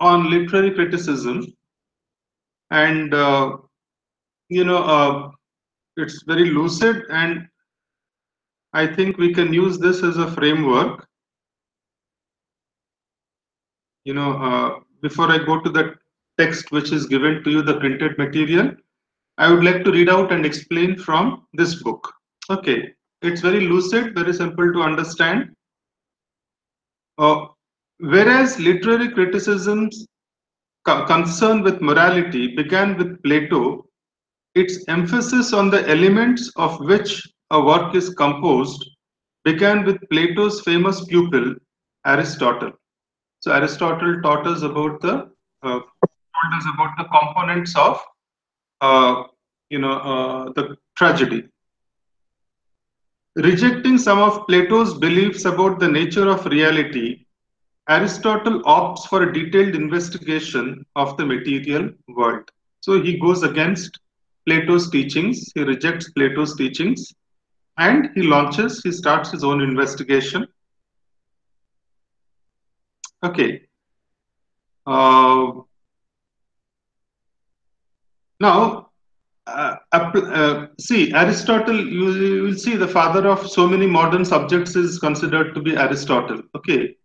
on literary criticism, and uh, you know, uh, it's very lucid, and I think we can use this as a framework. You know, uh, before I go to the text which is given to you, the printed material, I would like to read out and explain from this book. Okay, it's very lucid, very simple to understand. Uh, whereas literary criticisms co concern with morality began with Plato, its emphasis on the elements of which a work is composed began with Plato's famous pupil, Aristotle. So Aristotle taught us about the uh, told us about the components of uh, you know uh, the tragedy. Rejecting some of Plato's beliefs about the nature of reality, Aristotle opts for a detailed investigation of the material world. So he goes against Plato's teachings, he rejects Plato's teachings, and he launches, he starts his own investigation. Okay. Uh, now, uh, uh, see, Aristotle, you, you, will see the father of so many modern subjects is considered to be Aristotle. Okay.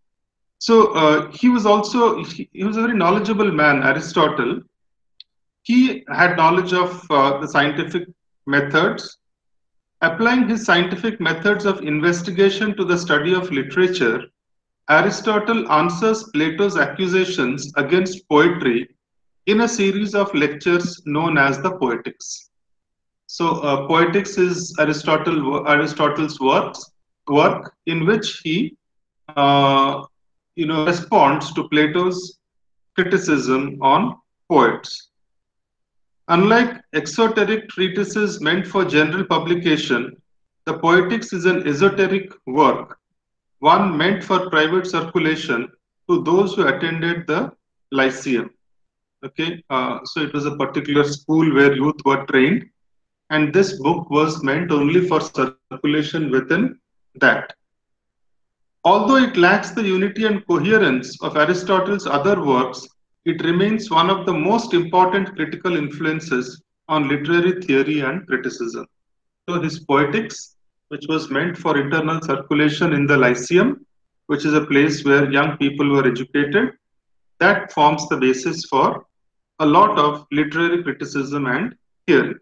So uh, he was also, he, he, was a very knowledgeable man, Aristotle. He had knowledge of uh, the scientific methods. Applying his scientific methods of investigation to the study of literature, Aristotle answers Plato's accusations against poetry in a series of lectures known as the Poetics. So, uh, Poetics is Aristotle, Aristotle's works, work in which he, uh, you know, responds to Plato's criticism on poets. Unlike exoteric treatises meant for general publication, the Poetics is an esoteric work, one meant for private circulation to those who attended the Lyceum. Okay, uh, so it was a particular school where youth were trained, and this book was meant only for circulation within that. Although it lacks the unity and coherence of Aristotle's other works, it remains one of the most important critical influences on literary theory and criticism. So his Poetics, which was meant for internal circulation in the Lyceum, which is a place where young people were educated, that forms the basis for a lot of literary criticism and theory.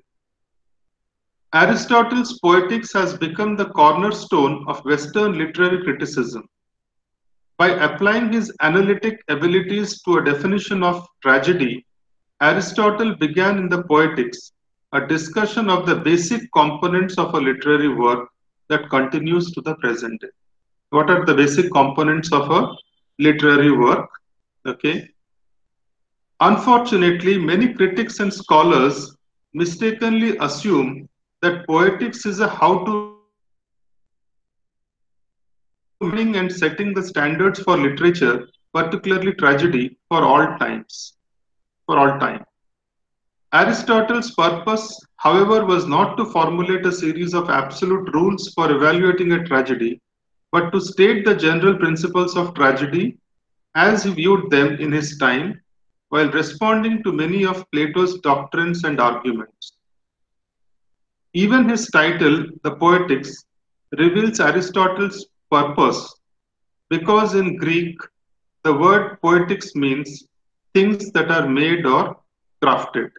Aristotle's Poetics has become the cornerstone of Western literary criticism. By applying his analytic abilities to a definition of tragedy, Aristotle began in the Poetics a discussion of the basic components of a literary work that continues to the present day. What are the basic components of a literary work? Okay, Unfortunately, many critics and scholars mistakenly assume that poetics is a how to and setting the standards for literature, particularly tragedy, for all times, for all time. Aristotle's purpose, however, was not to formulate a series of absolute rules for evaluating a tragedy, but to state the general principles of tragedy as he viewed them in his time while responding to many of Plato's doctrines and arguments. Even his title, The Poetics, reveals Aristotle's purpose because in Greek, the word poetics means things that are made or crafted.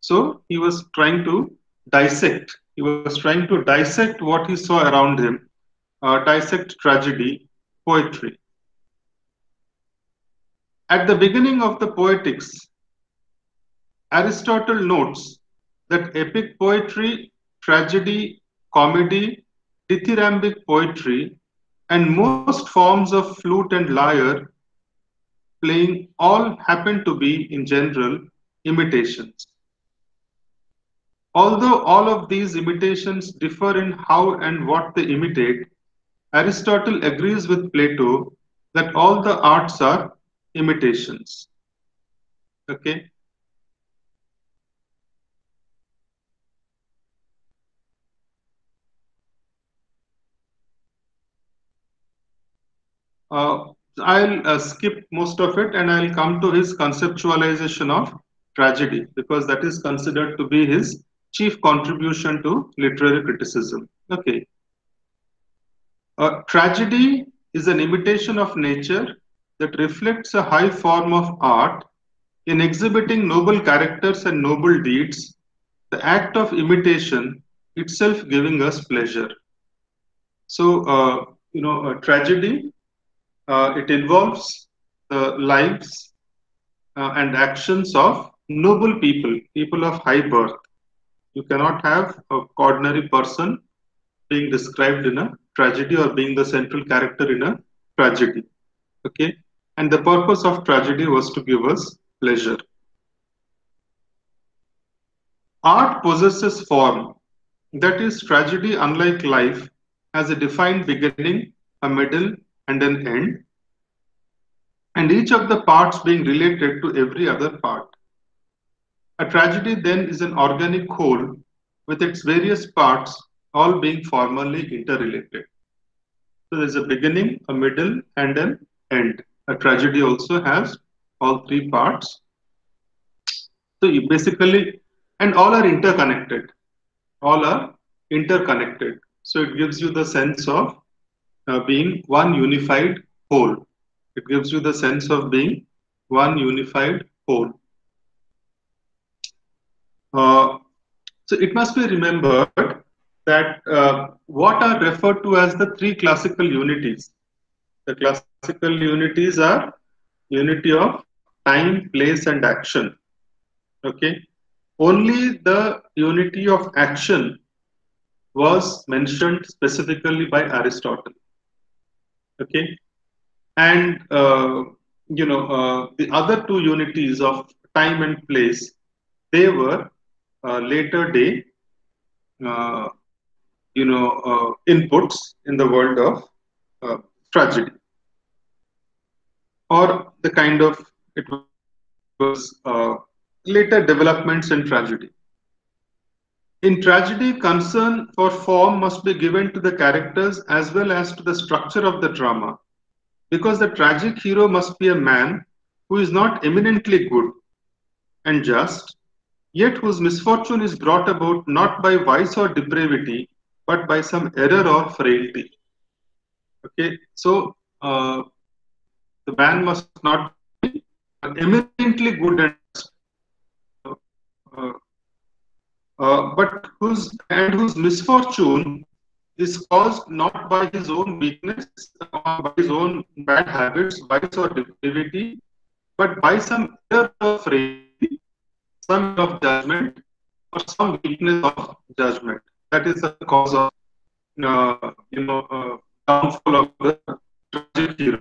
So he was trying to dissect, he was trying to dissect what he saw around him, uh, dissect tragedy, poetry. At the beginning of the Poetics, Aristotle notes that epic poetry, tragedy, comedy, dithyrambic poetry, and most forms of flute and lyre playing all happen to be, in general, imitations. Although all of these imitations differ in how and what they imitate, Aristotle agrees with Plato that all the arts are imitations. Okay. I'll uh, skip most of it and I'll come to his conceptualization of tragedy because that is considered to be his chief contribution to literary criticism. Okay. Uh, tragedy is an imitation of nature that reflects a high form of art in exhibiting noble characters and noble deeds, the act of imitation itself giving us pleasure. So, uh, you know, a tragedy, uh, it involves the lives uh, and actions of noble people, people of high birth. You cannot have a ordinary person being described in a tragedy or being the central character in a tragedy. Okay. And the purpose of tragedy was to give us pleasure. Art possesses form. That is, tragedy, unlike life, has a defined beginning, a middle, and an end, and each of the parts being related to every other part. A tragedy then is an organic whole with its various parts all being formally interrelated. So there's a beginning, a middle, and an end. A tragedy also has all three parts. So you basically, and all are interconnected. All are interconnected. So it gives you the sense of uh, being one unified whole. It gives you the sense of being one unified whole. Uh, so it must be remembered that uh, what are referred to as the three classical unities. The classical unities are unity of time, place, and action. Okay. Only the unity of action was mentioned specifically by Aristotle. Okay. And, uh, you know, uh, the other two unities of time and place, they were uh, later day, uh, you know, uh, inputs in the world of uh, tragedy. Or the kind of, it was later developments in tragedy. In tragedy, concern for form must be given to the characters as well as to the structure of the drama, because the tragic hero must be a man who is not eminently good and just, yet whose misfortune is brought about not by vice or depravity, but by some error or frailty. Okay, so uh, the man must not be eminently good and uh, uh, but whose and whose misfortune is caused not by his own weakness, or by his own bad habits, vice or depravity, but by some error of frailty, some of judgment, or some weakness of judgment. That is the cause of uh, you know uh, downfall of the tragic hero.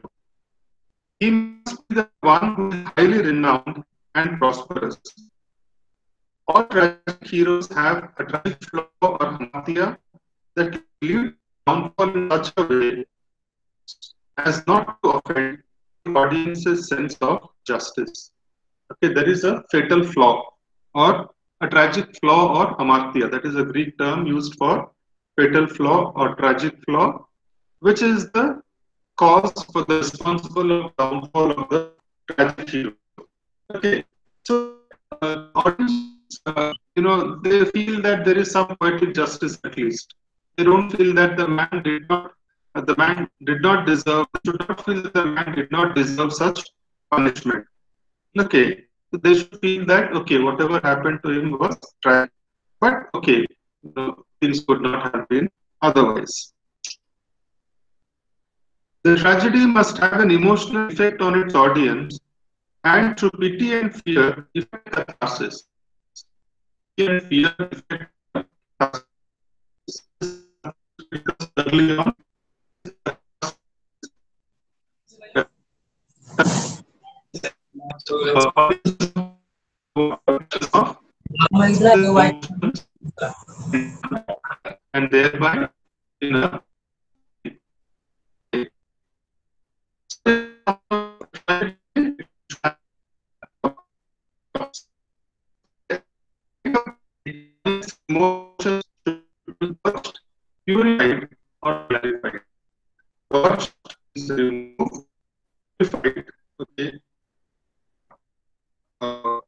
He must be the one who is highly renowned and prosperous all tragic heroes have a tragic flaw or hamartia that lead downfall in such a way as not to offend the audience's sense of justice. Okay, there is a fatal flaw or a tragic flaw or hamartia. That is a Greek term used for fatal flaw or tragic flaw, which is the cause for the responsible downfall of the tragic hero. Okay, so uh, audience uh, you know, they feel that there is some poetic justice at least. They don't feel that the man did not, uh, the man did not deserve, should not feel that the man did not deserve such punishment. Okay, so they should feel that okay, whatever happened to him was tragic, but okay, things could not have been otherwise. The tragedy must have an emotional effect on its audience and through pity and fear effect catharsis and thereby you. know emotions first purified or clarified. First is removed, purified, okay. Uh,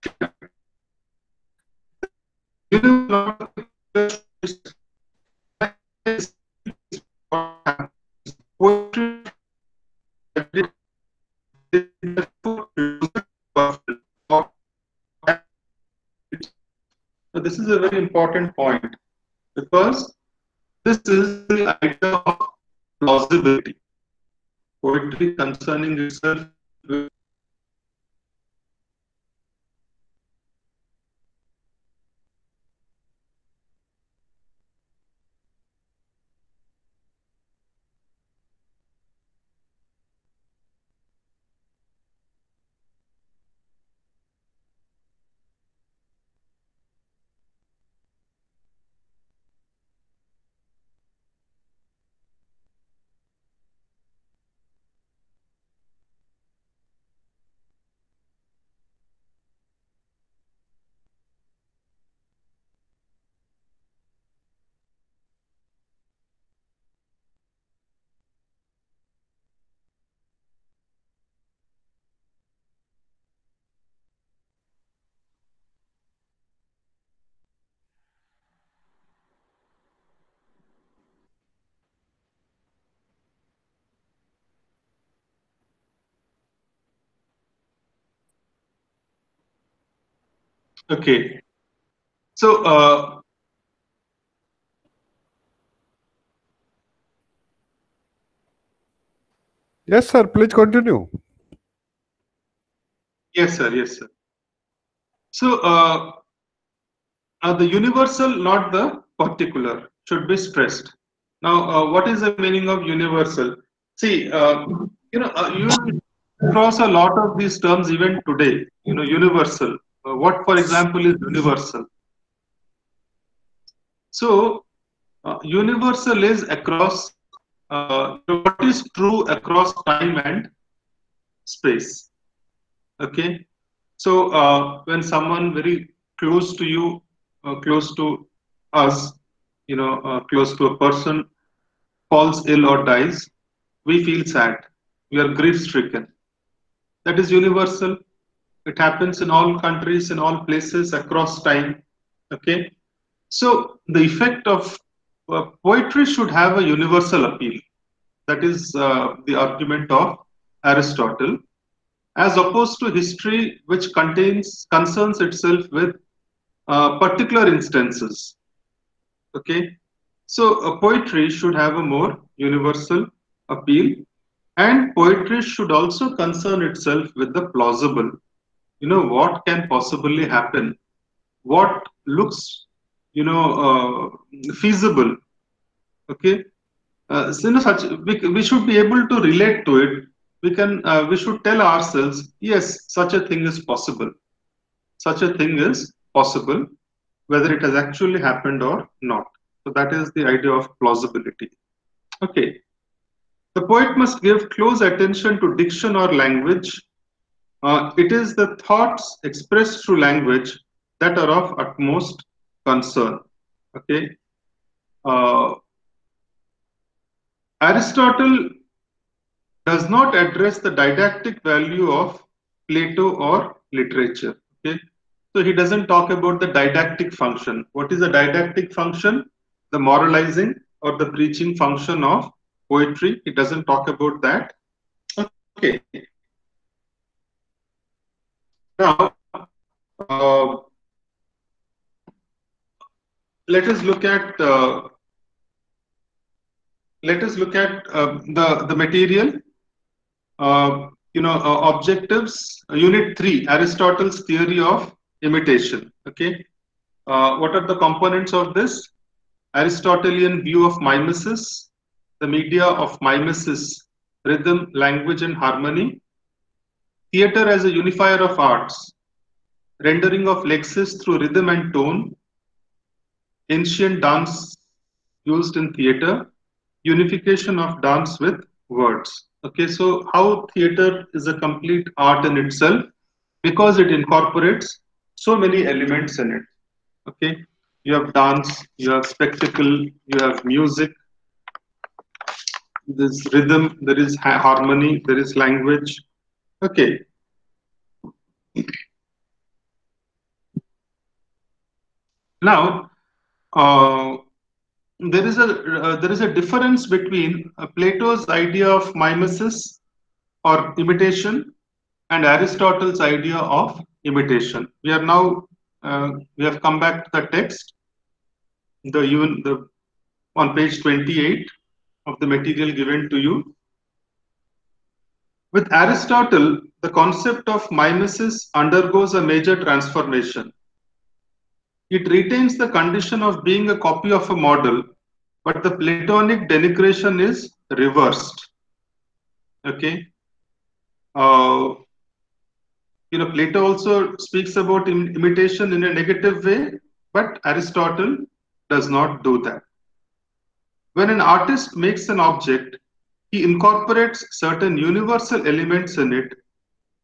is a very important point because this is the idea of plausibility. Poetry concerning itself with Okay. So, uh, Yes, sir. Please continue. yes, sir. Yes, sir. So, uh, uh, the universal, not the particular, should be stressed. Now, uh, what is the meaning of universal? See, uh, you know, uh, you cross a lot of these terms even today. You know, universal. Uh, what, for example, is universal? So, uh, universal is across uh, what is true across time and space. Okay, so uh, when someone very close to you, uh, close to us, you know, uh, close to a person falls ill or dies, we feel sad. We are grief stricken. That is universal. It happens in all countries, in all places, across time. Okay, so the effect of uh, poetry should have a universal appeal. That is uh, the argument of Aristotle, as opposed to history, which contains concerns itself with uh, particular instances. Okay, so uh, poetry should have a more universal appeal, and poetry should also concern itself with the plausible. You know what can possibly happen, what looks you know uh, feasible? Okay? Uh, so, you know such we, we should be able to relate to it. We can uh, we should tell ourselves yes such a thing is possible. Such a thing is possible whether it has actually happened or not. So that is the idea of plausibility. Okay. The poet must give close attention to diction or language uh, it is the thoughts expressed through language that are of utmost concern. Okay. Uh, Aristotle does not address the didactic value of Plato or literature. Okay. So he doesn't talk about the didactic function. What is the didactic function? The moralizing or the preaching function of poetry. He doesn't talk about that. Okay. Now, uh, let us look at uh, let us look at uh, the the material. Uh, you know uh, objectives uh, unit 3 aristotle's theory of imitation okay? What are the components of this? Aristotelian view of mimesis the media of mimesis rhythm language and harmony theater as a unifier of arts rendering of lexis through rhythm and tone ancient dance used in theater, unification of dance with words. Okay, so how theater is a complete art in itself because it incorporates so many elements in it. Okay, you have dance, you have spectacle, you have music, there's rhythm, there is harmony, there is language. Okay. Now, uh, there is a uh, there is a difference between uh, Plato's idea of mimesis or imitation and Aristotle's idea of imitation. We are now uh, we have come back to the text, the even the on page 28 of the material given to you. With Aristotle, the concept of mimesis undergoes a major transformation. It retains the condition of being a copy of a model, but the Platonic denigration is reversed. Okay. Uh, you know, Plato also speaks about Im imitation in a negative way, but Aristotle does not do that. When an artist makes an object, he incorporates certain universal elements in it,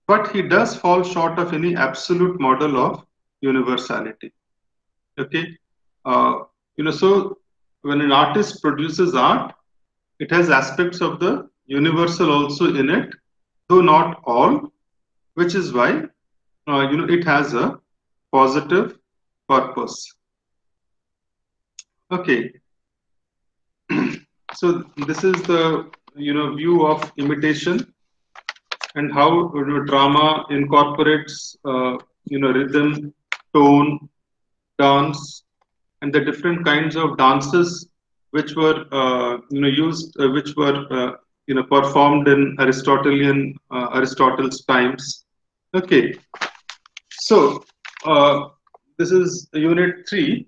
but he does fall short of any absolute model of universality. Okay, uh, you know, so when an artist produces art, it has aspects of the universal also in it, though not all, which is why uh, you know it has a positive purpose. Okay, so this is the you know view of imitation and how you know, drama incorporates uh, you know rhythm, tone, dance, and the different kinds of dances which were uh, you know used, uh, which were uh, you know performed in Aristotelian uh, Aristotle's times Okay, so uh, this is unit three,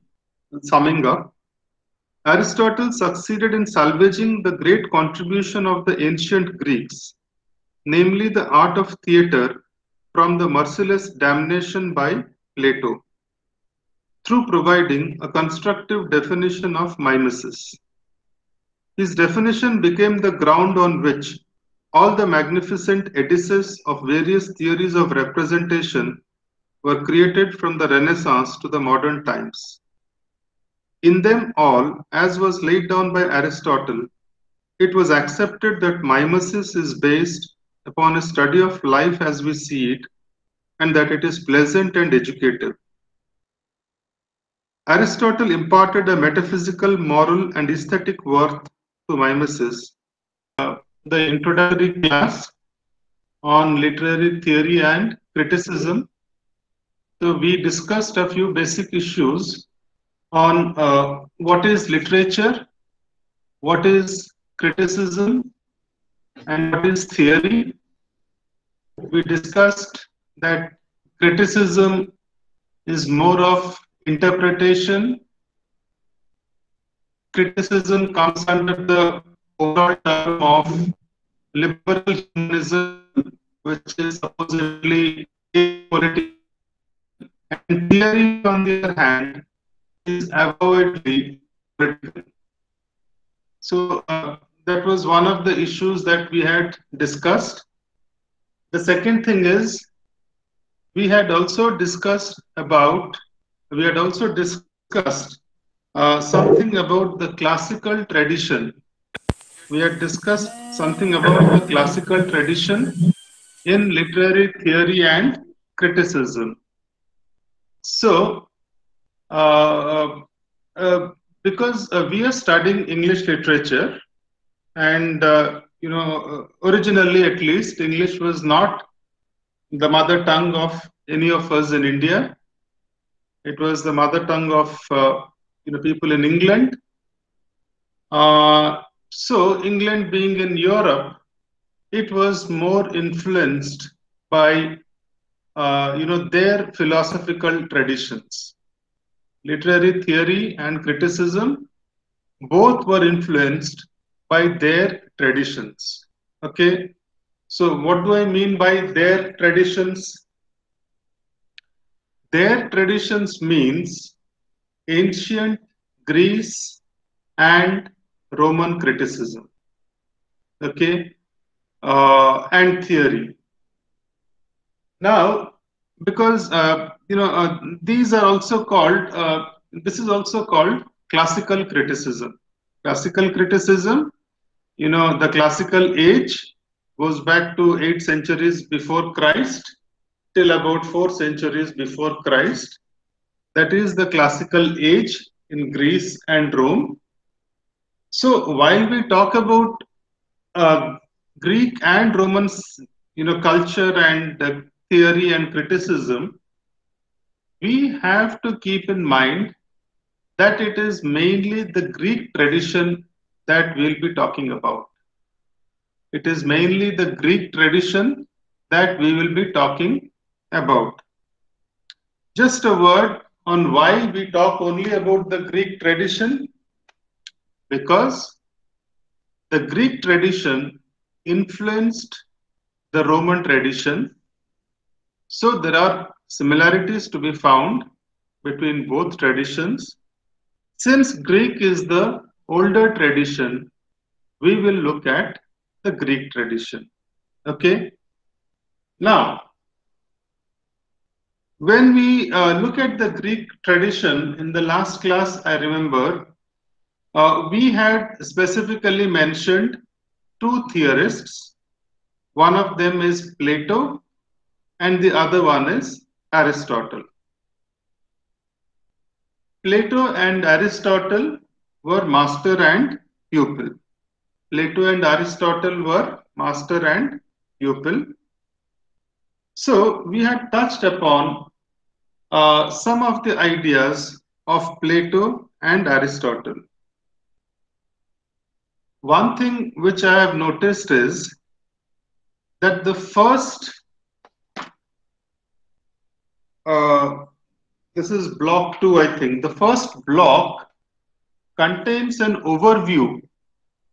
summing up. Aristotle succeeded in salvaging the great contribution of the ancient Greeks, namely the art of theatre, from the merciless damnation by Plato, through providing a constructive definition of mimesis. His definition became the ground on which all the magnificent edifices of various theories of representation were created from the Renaissance to the modern times. In them all, as was laid down by Aristotle, it was accepted that mimesis is based upon a study of life as we see it and that it is pleasant and educative. Aristotle imparted a metaphysical, moral, and aesthetic worth to mimesis uh, the introductory class on literary theory and criticism. So we discussed a few basic issues on uh, what is literature, what is criticism, and what is theory. We discussed that criticism is more of interpretation. Criticism comes under the overall term of liberal humanism, which is supposedly apolitical. And theory, on the other hand, is political. So uh, that was one of the issues that we had discussed. The second thing is we had also discussed about, we had also discussed uh, something about the classical tradition we had discussed something about the classical tradition in literary theory and criticism. So, because uh, we are studying English literature, and uh, you know, uh, originally at least, English was not the mother tongue of any of us in India. It was the mother tongue of uh, you know people in England. So, England being in Europe, it was more influenced by uh, you know their philosophical traditions literary theory and criticism both were influenced by their traditions. Okay? So what do i mean by their traditions? Their traditions means ancient greece and Roman criticism, okay, uh, and theory. Now, because uh, you know uh, these are also called, uh, this is also called classical criticism. Classical criticism, you know, the classical age goes back to eight centuries before Christ till about four centuries before Christ. That is the classical age in Greece and Rome so while we talk about uh, Greek and Roman, you know, culture and uh, theory and criticism, we have to keep in mind that it is mainly the Greek tradition that we'll be talking about. It is mainly the Greek tradition that we will be talking about. Just a word on why we talk only about the Greek tradition. Because the Greek tradition influenced the Roman tradition. So there are similarities to be found between both traditions. Since Greek is the older tradition, we will look at the Greek tradition. Okay. Now, when we uh, look at the Greek tradition in the last class, I remember uh, we had specifically mentioned two theorists. One of them is Plato, and the other one is Aristotle. Plato and Aristotle were master and pupil. Plato and Aristotle were master and pupil. So we had touched upon uh, some of the ideas of Plato and Aristotle. One thing which I have noticed is that the first, uh, this is block two, I think, the first block contains an overview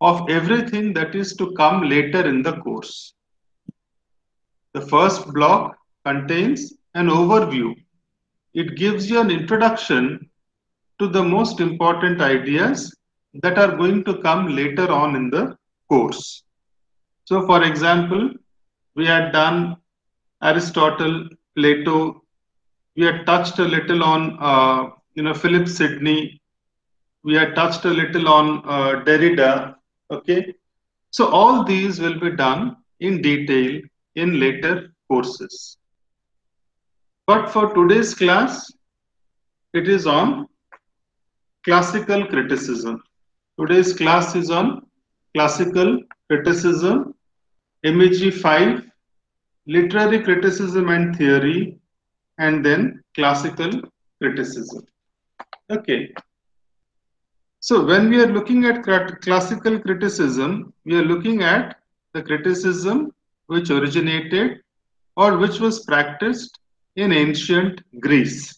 of everything that is to come later in the course. The first block contains an overview. It gives you an introduction to the most important ideas that are going to come later on in the course. So, for example, we had done Aristotle, Plato, we had touched a little on, uh, you know, Philip Sidney, we had touched a little on uh, Derrida, okay? So, all these will be done in detail in later courses. But for today's class, it is on classical criticism. Today's class is on classical criticism, MEG 5, literary criticism and theory, and then classical criticism. Okay. So when we are looking at classical criticism, we are looking at the criticism which originated or which was practiced in ancient Greece.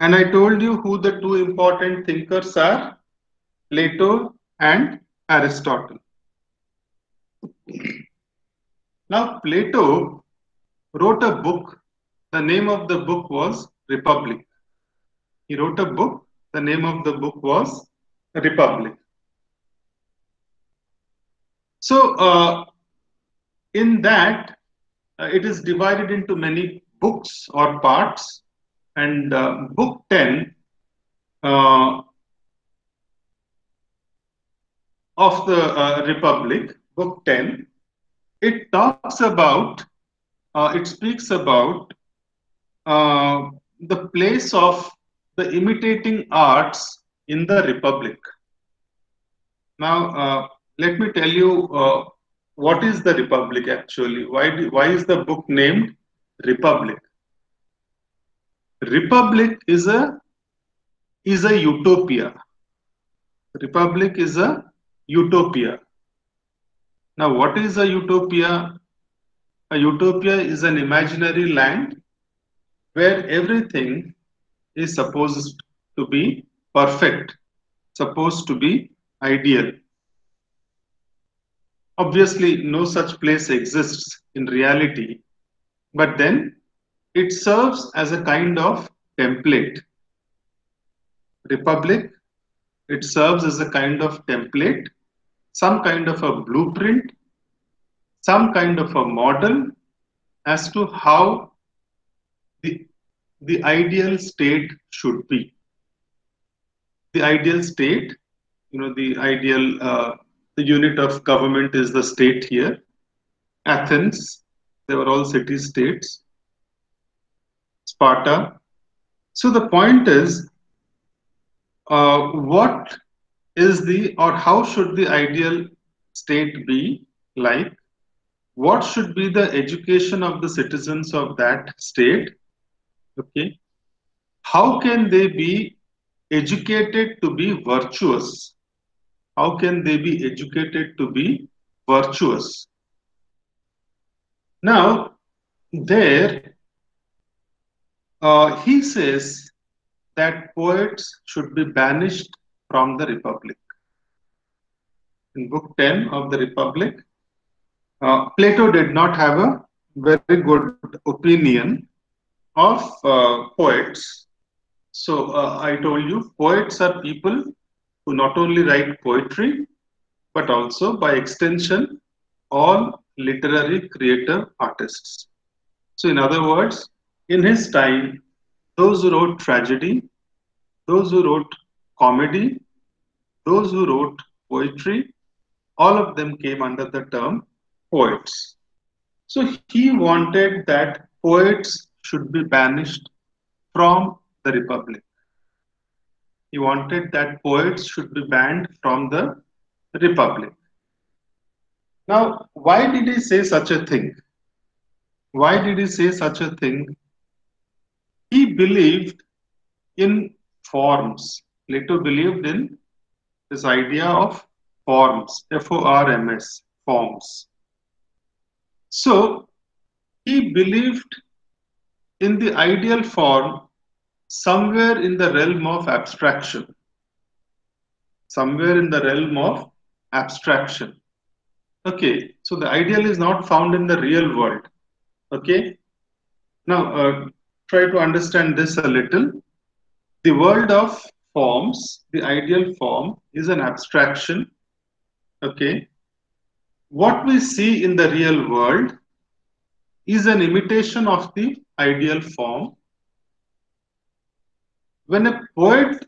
And I told you who the two important thinkers are Plato and Aristotle. Now, Plato wrote a book. The name of the book was Republic. He wrote a book. The name of the book was Republic. So, uh, in that, uh, it is divided into many books or parts and uh, book 10 uh, of the uh, Republic, book 10, it talks about, it speaks about uh, the place of the imitating arts in the Republic. Now, uh, let me tell you what is the Republic actually? Why, do, why is the book named Republic? Republic is a is a utopia. Republic is a utopia. Now, what is a utopia? A utopia is an imaginary land where everything is supposed to be perfect, supposed to be ideal. Obviously, no such place exists in reality, but then it serves as a kind of template. Republic, it serves as a kind of template, some kind of a blueprint, some kind of a model as to how the, the ideal state should be. The ideal state, you know, the ideal, uh, the unit of government is the state here. Athens, they were all city states. Sparta. So the point is, uh, what is the or how should the ideal state be like? What should be the education of the citizens of that state? Okay. How can they be educated to be virtuous? How can they be educated to be virtuous? Now, there, uh, he says that poets should be banished from the Republic. In Book 10 of the Republic, uh, Plato did not have a very good opinion of uh, poets. So uh, I told you, poets are people who not only write poetry, but also by extension, all literary creative artists. So in other words, in his time, those who wrote tragedy, those who wrote comedy, those who wrote poetry, all of them came under the term poets. So he wanted that poets should be banished from the republic. He wanted that poets should be banned from the republic. Now, why did he say such a thing? Why did he say such a thing? He believed in forms. Plato believed in this idea of forms, F O R M S, forms. So, he believed in the ideal form somewhere in the realm of abstraction. Somewhere in the realm of abstraction. Okay, so the ideal is not found in the real world. Okay, now uh, try to understand this a little. The world of forms, the ideal form, is an abstraction. Okay, what we see in the real world is an imitation of the ideal form. When a poet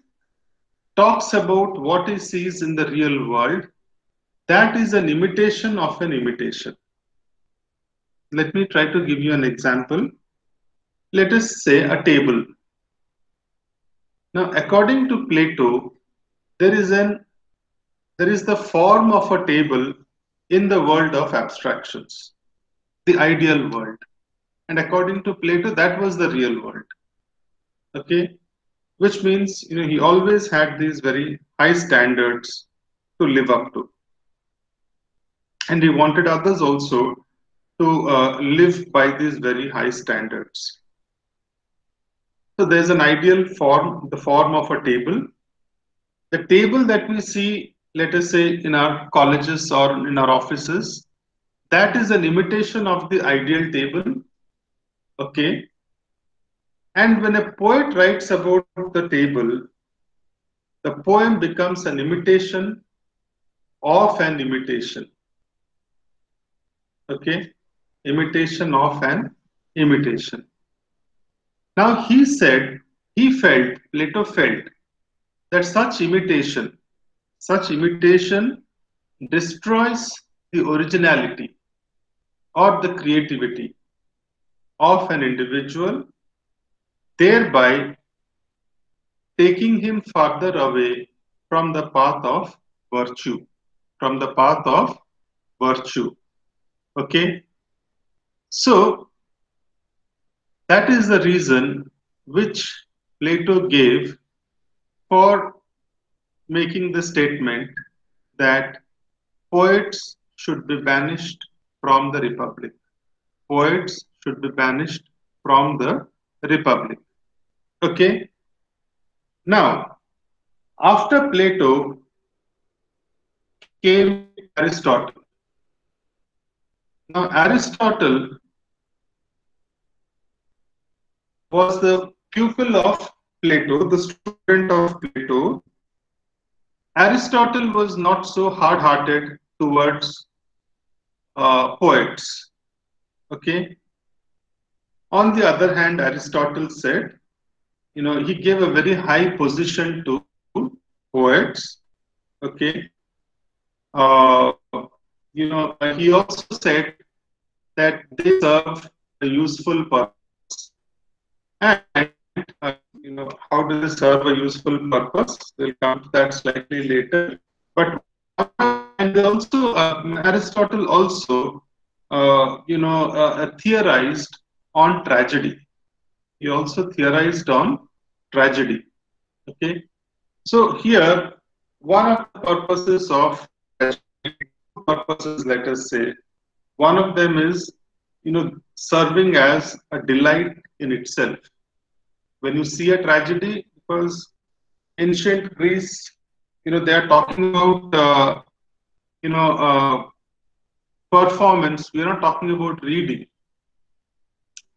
talks about what he sees in the real world, that is an imitation of an imitation. Let me try to give you an example. Let us say a table. Now, according to Plato, there is an there is the form of a table in the world of abstractions, the ideal world. And according to Plato, that was the real world. Okay, which means you know he always had these very high standards to live up to and he wanted others also to uh, live by these very high standards. So there's an ideal form, the form of a table. The table that we see, let us say, in our colleges or in our offices, that is an imitation of the ideal table. Okay. And when a poet writes about the table, the poem becomes an imitation of an imitation okay imitation of an imitation now he said he felt plato felt that such imitation such imitation destroys the originality or the creativity of an individual thereby taking him further away from the path of virtue from the path of virtue Okay. So that is the reason which Plato gave for making the statement that poets should be banished from the republic. Poets should be banished from the republic. Okay. Now, after Plato came Aristotle. Now, Aristotle was the pupil of Plato, the student of Plato. Aristotle was not so hard hearted towards uh, poets. Okay. On the other hand, Aristotle said, you know, he gave a very high position to poets. Okay. Uh, you know, he also said that they serve a useful purpose. And, uh, you know, how do they serve a useful purpose? We'll come to that slightly later. But, and also, uh, Aristotle also, uh, you know, uh, theorized on tragedy. he also theorized on tragedy. Okay, so here one of the purposes of purposes, let us say, one of them is you know serving as a delight in itself. When you see a tragedy, because ancient Greece, you know, they are talking about uh, you know uh, performance. We are not talking about reading.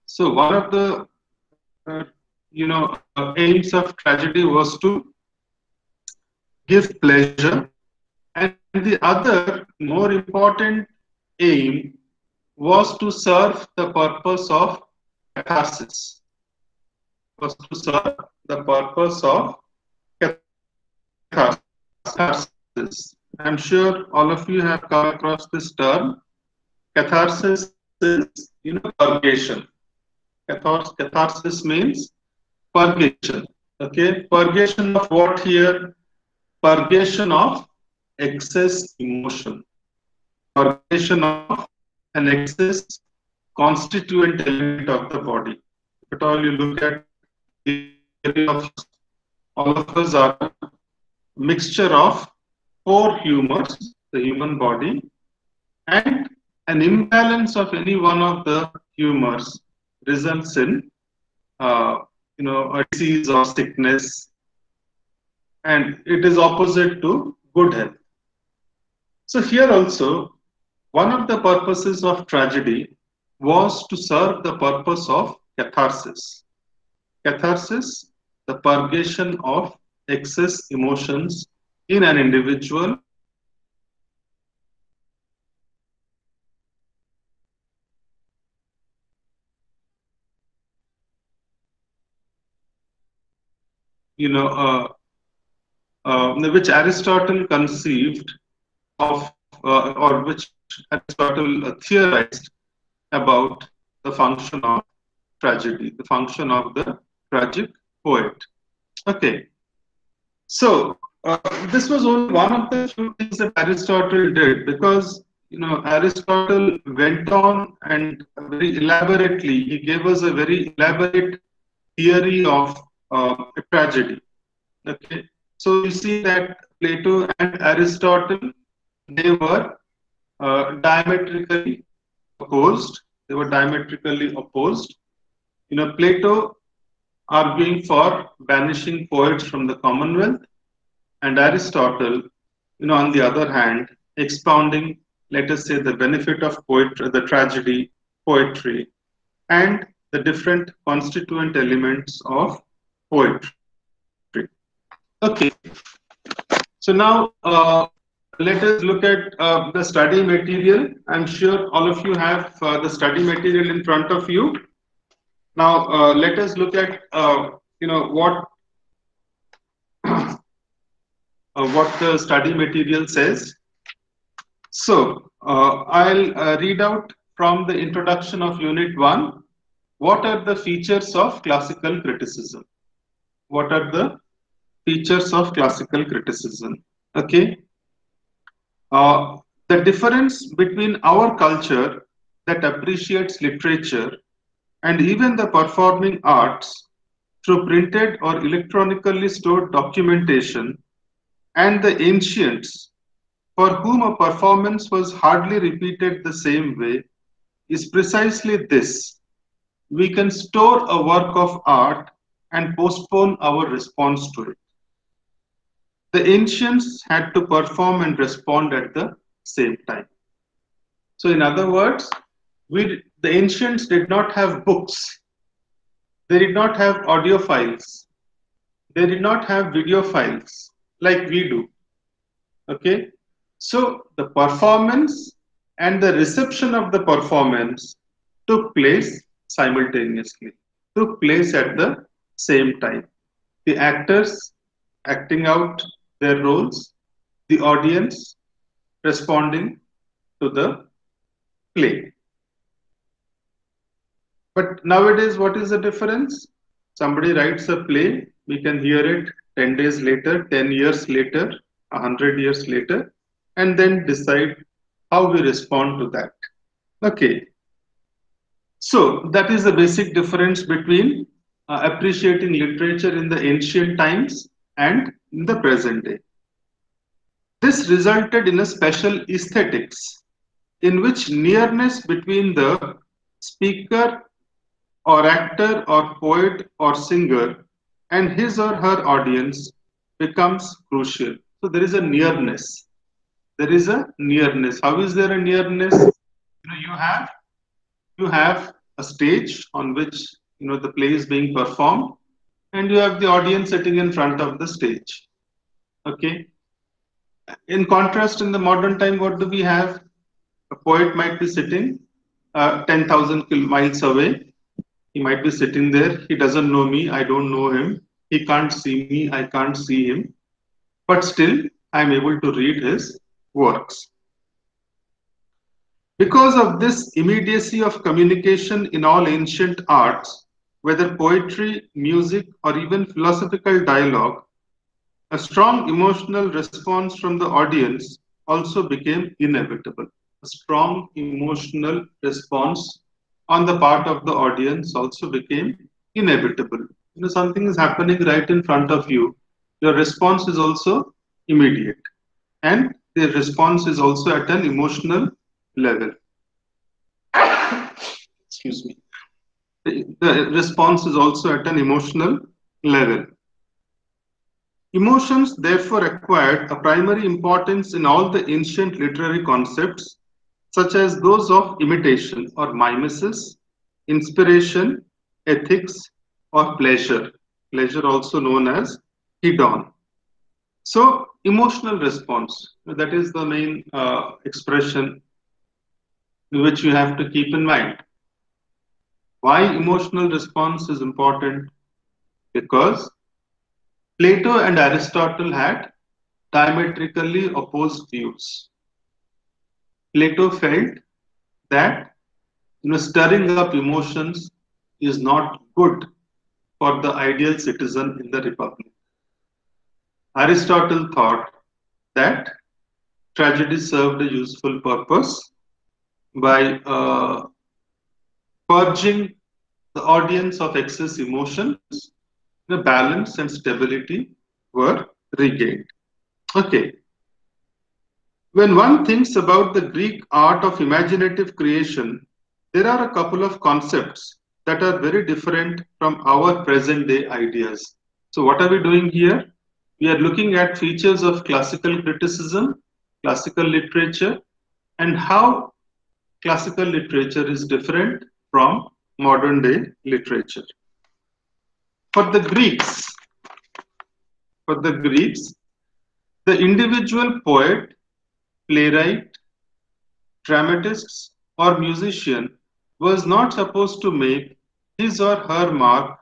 So one of the uh, you know uh, aims of tragedy was to give pleasure, and the other more important aim was to serve the purpose of catharsis. Was to serve the purpose of catharsis. I'm sure all of you have come across this term. Catharsis is, you know, purgation. Catharsis means purgation. Okay, purgation of what here? Purgation of excess emotion. Purgation of an excess constituent element of the body. At all you look at of all of us are a mixture of four humors, the human body, and an imbalance of any one of the humors results in uh, you know a disease or sickness and it is opposite to good health. So here also one of the purposes of tragedy was to serve the purpose of catharsis catharsis the purgation of excess emotions in an individual. You know, uh, uh, which Aristotle conceived of, uh, or which Aristotle theorized about the function of tragedy, the function of the tragic poet. Okay, so uh, this was only one of the few things that Aristotle did because you know Aristotle went on and very elaborately he gave us a very elaborate theory of uh, tragedy. Okay, so you see that Plato and Aristotle they were uh, diametrically opposed. They were diametrically opposed. You know, Plato arguing for banishing poets from the Commonwealth, and Aristotle, you know, on the other hand, expounding, let us say, the benefit of poetry, the tragedy, poetry, and the different constituent elements of poetry. Okay, so now uh, let us look at uh, the study material. I'm sure all of you have uh, the study material in front of you. Now uh, let us look at uh, you know what uh, what the study material says. So I'll read out from the introduction of Unit One. What are the features of classical criticism? what are the features of classical criticism okay uh, the difference between our culture that appreciates literature and even the performing arts through printed or electronically stored documentation and the ancients for whom a performance was hardly repeated the same way is precisely this we can store a work of art and postpone our response to it. The ancients had to perform and respond at the same time. So, in other words, we, the ancients did not have books, they did not have audio files, they did not have video files like we do. Okay, so the performance and the reception of the performance took place simultaneously, took place at the same time. The actors acting out their roles, the audience responding to the play. But nowadays, what is the difference? Somebody writes a play, we can hear it 10 days later, 10 years later, 100 years later, and then decide how we respond to that. Okay. So that is the basic difference between uh, appreciating literature in the ancient times and in the present day. This resulted in a special aesthetics in which nearness between the speaker or actor or poet or singer and his or her audience becomes crucial. So there is a nearness. There is a nearness. How is there a nearness? You know, you have you have a stage on which you know the play is being performed, and you have the audience sitting in front of the stage. Okay. In contrast, in the modern time, what do we have? A poet might be sitting uh, 10,000 miles away. He might be sitting there. He doesn't know me. I don't know him. He can't see me. I can't see him. But still, I'm able to read his works. Because of this immediacy of communication in all ancient arts, whether poetry, music, or even philosophical dialogue, a strong emotional response from the audience also became inevitable. A strong emotional response on the part of the audience also became inevitable. You know, something is happening right in front of you. Your response is also immediate. And the response is also at an emotional level. Excuse me. The, the response is also at an emotional level. Emotions therefore acquired a primary importance in all the ancient literary concepts, such as those of imitation or mimesis, inspiration, ethics, or pleasure. Pleasure also known as hedon. So, emotional response, that is the main uh, expression which you have to keep in mind. Why emotional response is important? Because Plato and Aristotle had diametrically opposed views. Plato felt that you know, stirring up emotions is not good for the ideal citizen in the republic. Aristotle thought that tragedy served a useful purpose by uh, purging the audience of excess emotions the balance and stability were regained. Okay. When one thinks about the Greek art of imaginative creation, there are a couple of concepts that are very different from our present day ideas. So, what are we doing here? We are looking at features of classical criticism, classical literature, and how classical literature is different from modern day literature for the Greeks, for the Greeks, the individual poet, playwright, dramatists, or musician was not supposed to make his or her mark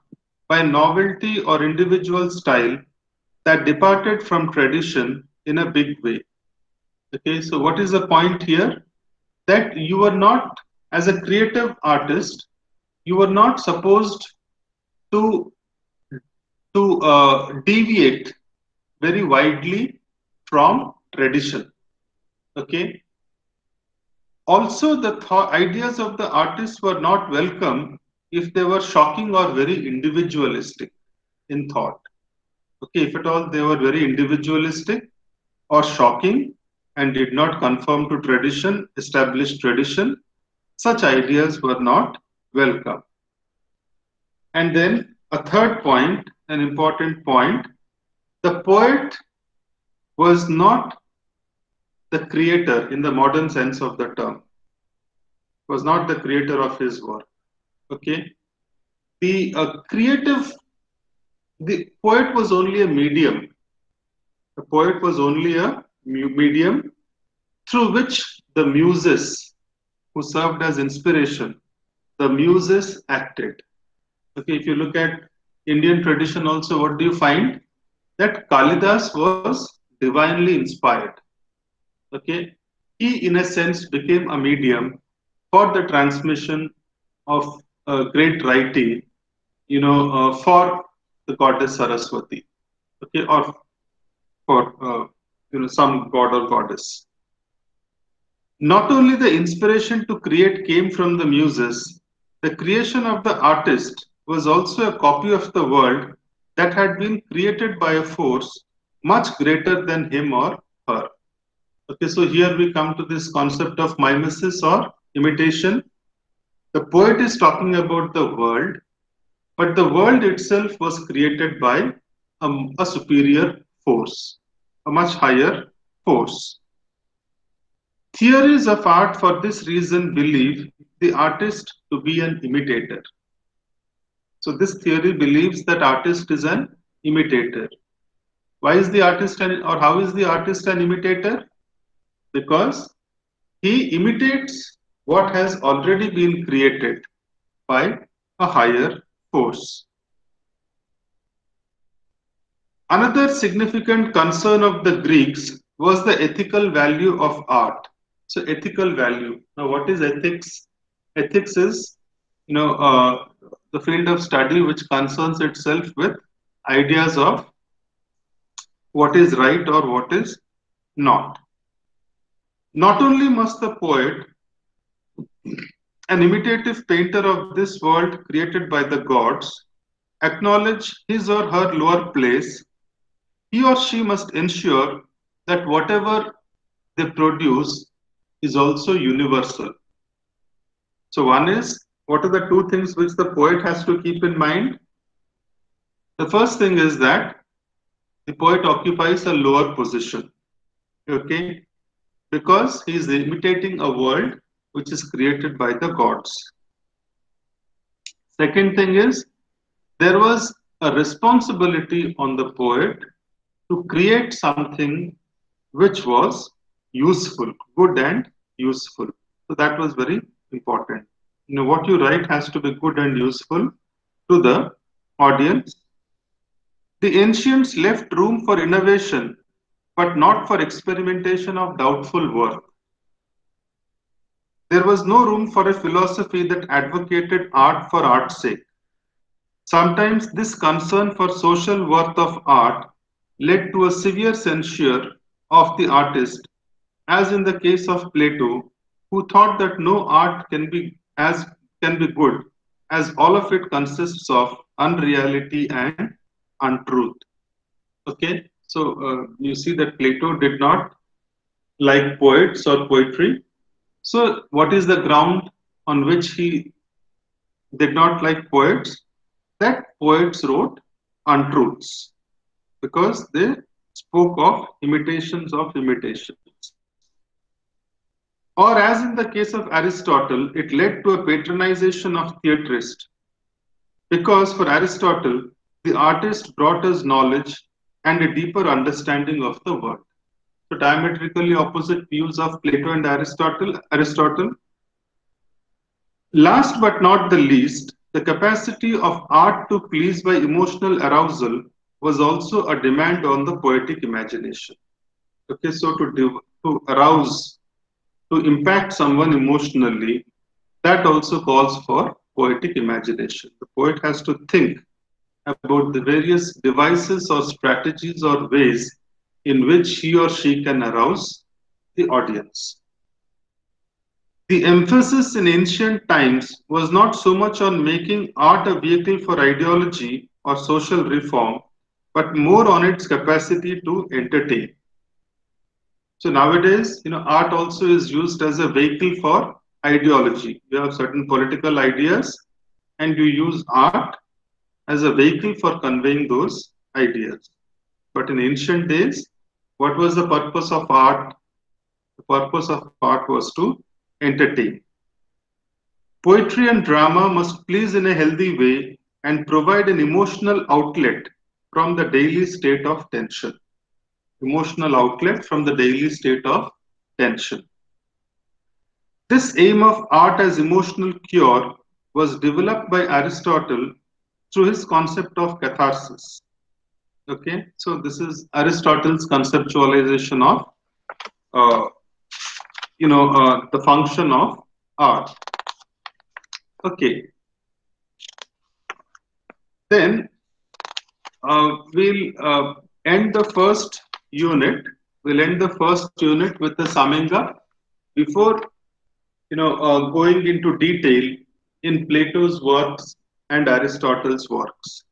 by novelty or individual style that departed from tradition in a big way. Okay, so what is the point here? That you are not, as a creative artist, you are not supposed to to uh, deviate very widely from tradition. Okay. Also, the ideas of the artists were not welcome if they were shocking or very individualistic in thought. Okay, if at all they were very individualistic or shocking and did not conform to tradition, established tradition, such ideas were not welcome. And then a third point an important point. The poet was not the creator in the modern sense of the term, was not the creator of his work. Okay. The uh, creative, the poet was only a medium. The poet was only a medium through which the muses who served as inspiration, the muses acted. Okay, if you look at Indian tradition also, what do you find? That Kalidas was divinely inspired. Okay, he in a sense became a medium for the transmission of uh, great writing, you know, uh, for the goddess Saraswati, okay, or for uh, you know some god or goddess. Not only the inspiration to create came from the muses, the creation of the artist was also a copy of the world that had been created by a force much greater than him or her. Okay, so here we come to this concept of mimesis or imitation. The poet is talking about the world, but the world itself was created by a, a superior force, a much higher force. Theories of art for this reason believe the artist to be an imitator. So this theory believes that artist is an imitator. Why is the artist an, or how is the artist an imitator? Because he imitates what has already been created by a higher force. Another significant concern of the Greeks was the ethical value of art. So ethical value. Now, what is ethics? Ethics is, you know, uh, the field of study which concerns itself with ideas of what is right or what is not. Not only must the poet, an imitative painter of this world created by the gods, acknowledge his or her lower place, he or she must ensure that whatever they produce is also universal. So, one is what are the two things which the poet has to keep in mind? The first thing is that the poet occupies a lower position, okay, because he is imitating a world which is created by the gods. Second thing is there was a responsibility on the poet to create something which was useful, good and useful. So that was very important. You know, what you write has to be good and useful to the audience. The ancients left room for innovation, but not for experimentation of doubtful worth. There was no room for a philosophy that advocated art for art's sake. Sometimes this concern for social worth of art led to a severe censure of the artist, as in the case of Plato, who thought that no art can be as can be good, as all of it consists of unreality and untruth. Okay, so uh, you see that Plato did not like poets or poetry. So, what is the ground on which he did not like poets? That poets wrote untruths because they spoke of imitations of imitations. Or, as in the case of Aristotle, it led to a patronization of theatrists. Because for Aristotle, the artist brought us knowledge and a deeper understanding of the world. So, diametrically opposite views of Plato and Aristotle. Aristotle. Last but not the least, the capacity of art to please by emotional arousal was also a demand on the poetic imagination. Okay, so to, to arouse, to impact someone emotionally, that also calls for poetic imagination. The poet has to think about the various devices or strategies or ways in which he or she can arouse the audience. The emphasis in ancient times was not so much on making art a vehicle for ideology or social reform, but more on its capacity to entertain. So nowadays, you know, art also is used as a vehicle for ideology. You have certain political ideas and you use art as a vehicle for conveying those ideas. But in ancient days, what was the purpose of art? The purpose of art was to entertain. Poetry and drama must please in a healthy way and provide an emotional outlet from the daily state of tension. Emotional outlet from the daily state of tension. This aim of art as emotional cure was developed by Aristotle through his concept of catharsis. Okay, so this is Aristotle's conceptualization of, uh, you know, uh, the function of art. Okay. Then uh, we'll uh, end the first unit. We'll end the first unit with the summing. Before, you know, uh, going into detail in Plato's works and Aristotle's works.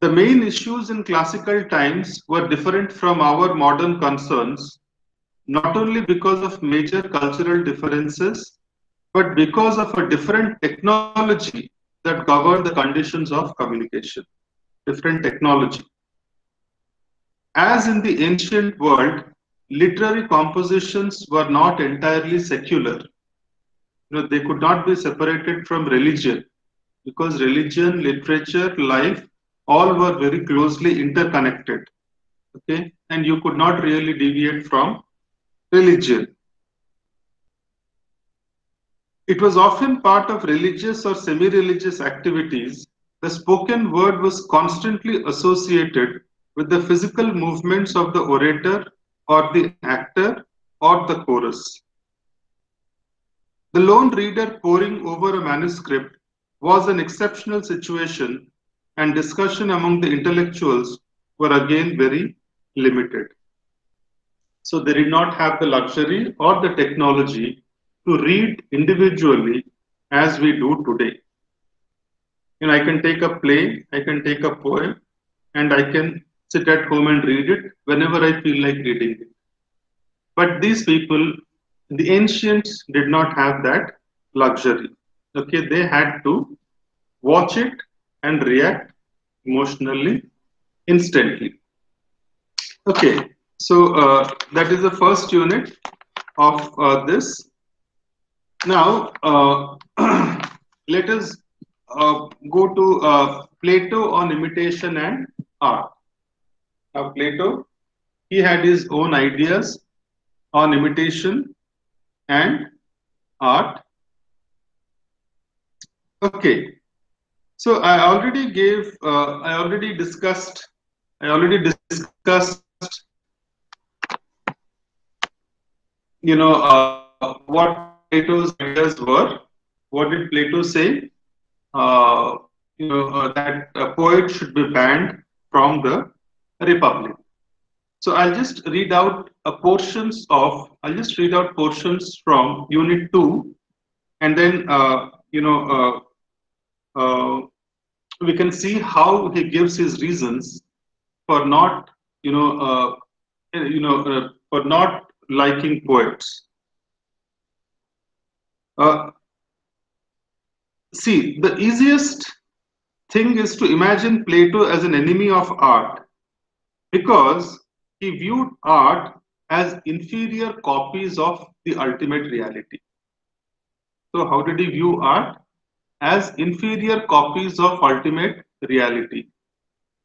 The main issues in classical times were different from our modern concerns, not only because of major cultural differences, but because of a different technology that governed the conditions of communication. Different technology. As in the ancient world, literary compositions were not entirely secular. You know, they could not be separated from religion because religion, literature, life all were very closely interconnected. Okay, and you could not really deviate from religion. It was often part of religious or semi religious activities. The spoken word was constantly associated with the physical movements of the orator or the actor or the chorus. The lone reader poring over a manuscript was an exceptional situation and discussion among the intellectuals were again very limited. So they did not have the luxury or the technology to read individually as we do today. You know, I can take a play, I can take a poem, and I can sit at home and read it whenever I feel like reading it. But these people, the ancients, did not have that luxury. Okay, they had to watch it and react emotionally instantly. Okay, so uh, that is the first unit of uh, this. Now, uh, let us uh, go to uh, Plato on imitation and art. Now, Plato, he had his own ideas on imitation and art. Okay, so I already gave, uh, I already discussed, I already discussed, you know, uh, what Plato's ideas were. What did Plato say? Uh, you know, uh, that a poet should be banned from the republic. So I'll just read out portions of, I'll just read out portions from unit two, and then, uh, you know, uh, uh, we can see how he gives his reasons for not, you know, you know, for not liking poets. Uh, see, the easiest thing is to imagine Plato as an enemy of art because he viewed art as inferior copies of the ultimate reality. So, how did he view art? as inferior copies of ultimate reality.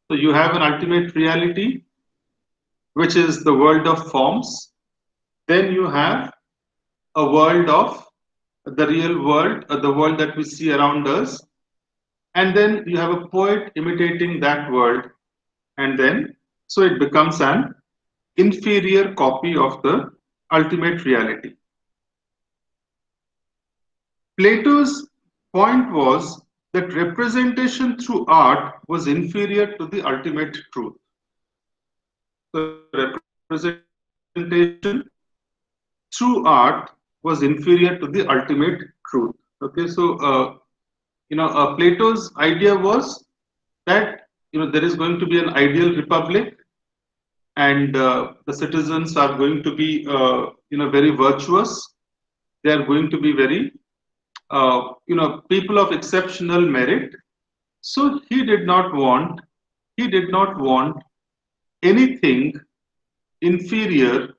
So you have an ultimate reality, which is the world of forms. Then you have a world of the real world, uh, the world that we see around us. And then you have a poet imitating that world. And then, so it becomes an inferior copy of the ultimate reality. Plato's point was that representation through art was inferior to the ultimate truth. The representation through art was inferior to the ultimate truth. Okay, so uh, you know uh, Plato's idea was that you know there is going to be an ideal republic, and uh, the citizens are going to be uh, you know very virtuous. They are going to be very uh, you know, people of exceptional merit. So he did not want, he did not want anything inferior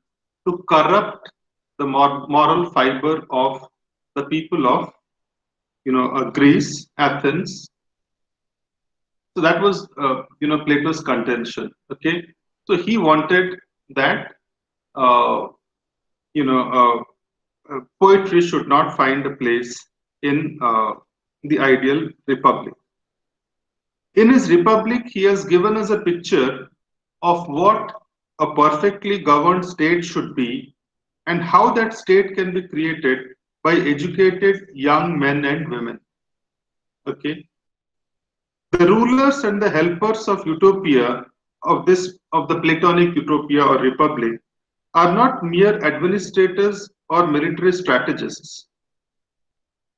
to corrupt the moral fiber of the people of, you know, uh, Greece, Athens. So that was, uh, you know, Plato's contention. Okay, so he wanted that, uh, you know, uh, uh, poetry should not find a place in uh, the ideal republic. In his republic, he has given us a picture of what a perfectly governed state should be and how that state can be created by educated young men and women. Okay. The rulers and the helpers of utopia of this of the Platonic utopia or republic are not mere administrators or military strategists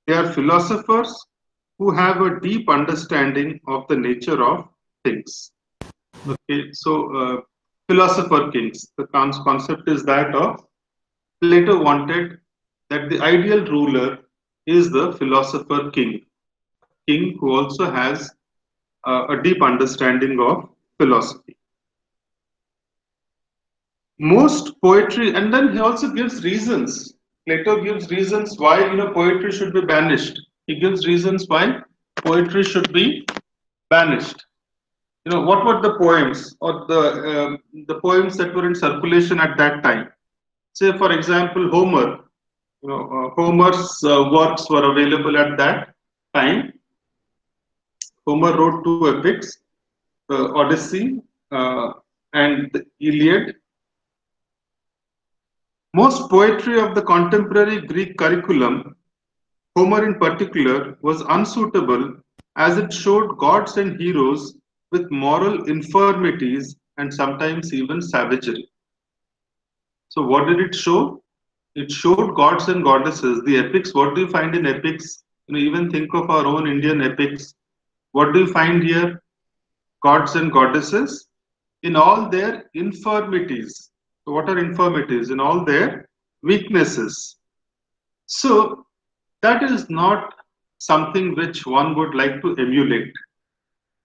They are philosophers who have a deep understanding of the nature of things. Okay, so uh, philosopher kings. The concept is that of Plato wanted that the ideal ruler is the philosopher king, king who also has uh, a deep understanding of philosophy. Most poetry, and then he also gives reasons. Plato gives reasons why you know poetry should be banished. He gives reasons why poetry should be banished. You know what were the poems or the uh, the poems that were in circulation at that time? Say, for example, Homer. You know, uh, Homer's uh, works were available at that time. Homer wrote two epics, Odyssey uh, and the Iliad. Most poetry of the contemporary Greek curriculum, Homer in particular, was unsuitable as it showed gods and heroes with moral infirmities and sometimes even savagery. So, what did it show? It showed gods and goddesses. The epics, what do you find in epics? You know, even think of our own Indian epics what do you find here? Gods and goddesses in all their infirmities. So what are infirmities? In all their weaknesses. So that is not something which one would like to emulate.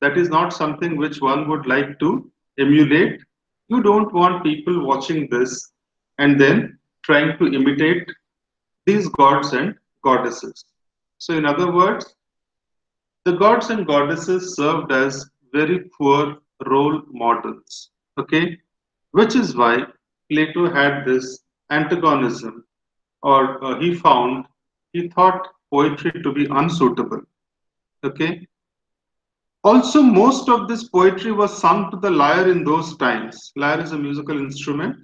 That is not something which one would like to emulate. You don't want people watching this and then trying to imitate these gods and goddesses. So, in other words, the gods and goddesses served as very poor role models. Okay, which is why Plato had this antagonism, or uh, he found he thought poetry to be unsuitable. Okay. Also, most of this poetry was sung to the lyre in those times. Lyre is a musical instrument.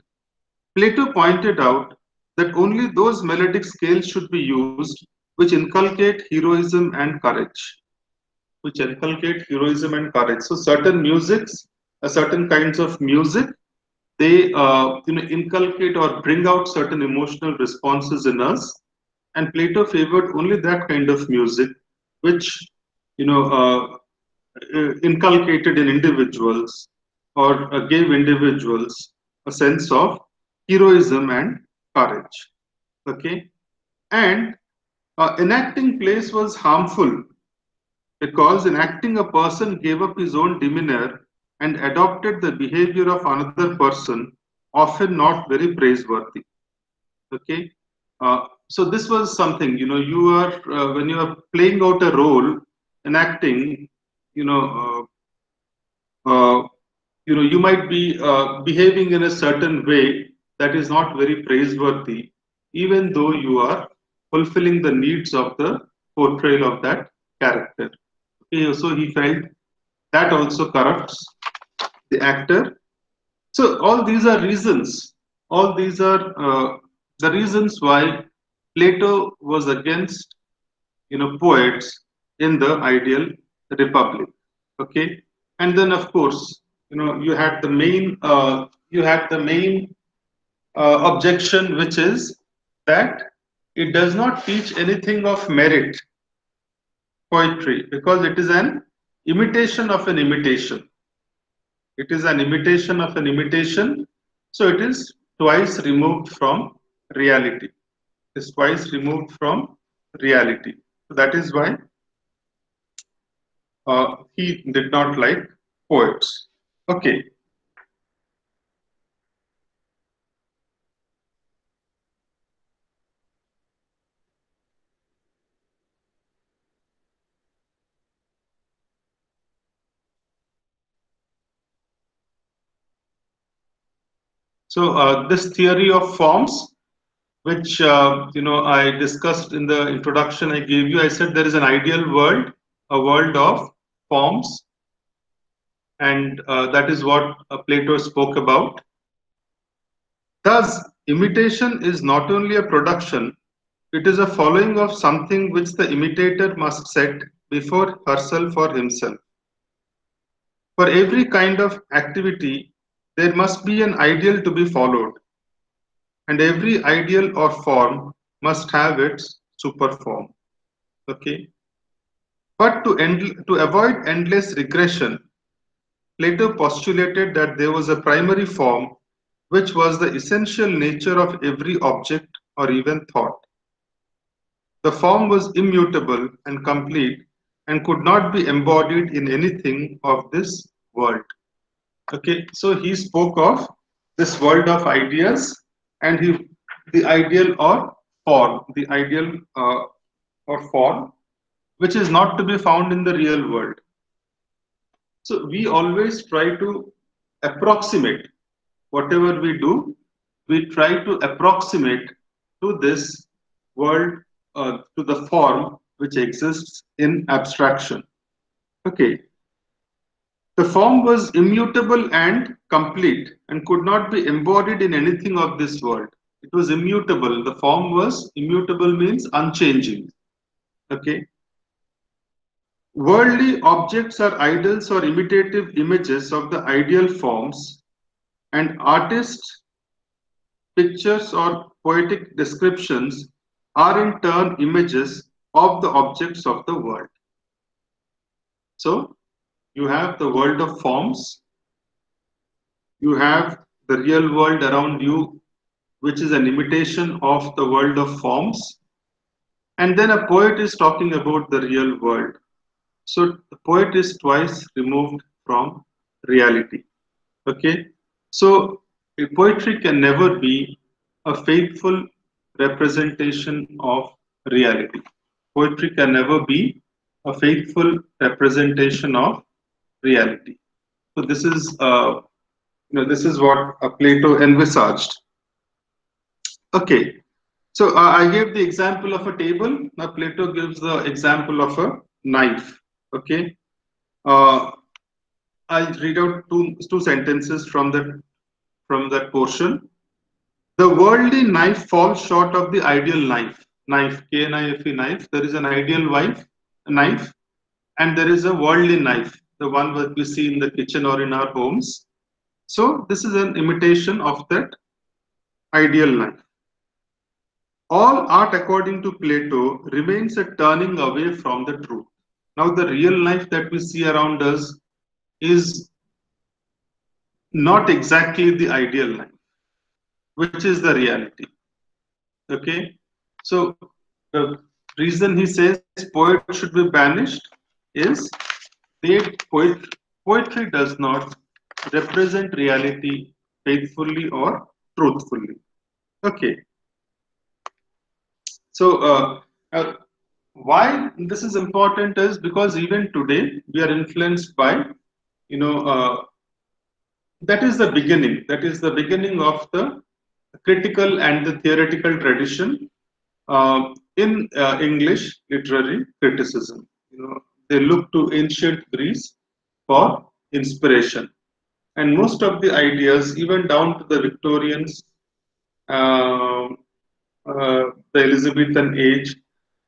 Plato pointed out that only those melodic scales should be used which inculcate heroism and courage which inculcate heroism and courage. So certain musics, uh, certain kinds of music, they uh, you know inculcate or bring out certain emotional responses in us. And Plato favored only that kind of music, which you know uh, uh inculcated in individuals or uh, gave individuals a sense of heroism and courage. Okay, and enacting plays was harmful because in acting a person gave up his own demeanor and adopted the behavior of another person, often not very praiseworthy. Okay, uh, so this was something you know you are uh, when you are playing out a role in acting, you know, uh, uh you know you might be uh, behaving in a certain way that is not very praiseworthy, even though you are fulfilling the needs of the portrayal of that character so he felt that also corrupts the actor. So all these are reasons. All these are uh, the reasons why Plato was against, you know, poets in the ideal republic. Okay, and then of course, you know, you had the main, uh, you had the main uh, objection, which is that it does not teach anything of merit poetry because it is an imitation of an imitation. It is an imitation of an imitation. So it is twice removed from reality. It is twice removed from reality. So that is why uh, he did not like poets. Okay. So uh, this theory of forms, which uh, you know I discussed in the introduction I gave you, I said there is an ideal world, a world of forms, and uh, that is what Plato spoke about. Thus, imitation is not only a production, it is a following of something which the imitator must set before herself or himself. For every kind of activity, there must be an ideal to be followed, and every ideal or form must have its superform. Okay. But to, end, to avoid endless regression, Plato postulated that there was a primary form which was the essential nature of every object or even thought. The form was immutable and complete and could not be embodied in anything of this world. Okay, so he spoke of this world of ideas and he, the ideal or form, the ideal uh, or form, which is not to be found in the real world. So we always try to approximate whatever we do, we try to approximate to this world, uh, to the form which exists in abstraction. Okay. The form was immutable and complete and could not be embodied in anything of this world. It was immutable. The form was immutable means unchanging. Okay. Worldly objects are idols or imitative images of the ideal forms, and artists' pictures or poetic descriptions are in turn images of the objects of the world. So, you have the world of forms, you have the real world around you, which is an imitation of the world of forms, and then a poet is talking about the real world. So the poet is twice removed from reality. Okay. So poetry can never be a faithful representation of reality. Poetry can never be a faithful representation of reality. So this is, uh, you know, this is what uh, Plato envisaged. Okay, so uh, I gave the example of a table. Now Plato gives the example of a knife. Okay. Uh, I'll read out two, two sentences from that from that portion. The worldly knife falls short of the ideal knife. Knife, K-N-I-F-E knife. There is an ideal wife, knife, and there is a worldly knife, the one that we see in the kitchen or in our homes. So this is an imitation of that ideal knife. All art, according to Plato, remains a turning away from the truth. Now, the real life that we see around us is not exactly the ideal life, which is the reality. Okay, so the reason he says poet should be banished is they poet, poetry does not represent reality faithfully or truthfully. Okay. So uh, uh, why this is important is because even today we are influenced by you know uh, that is the beginning that is the beginning of the critical and the theoretical tradition uh, in uh, english literary criticism you know they look to ancient greece for inspiration and most of the ideas even down to the victorians uh, uh the elizabethan age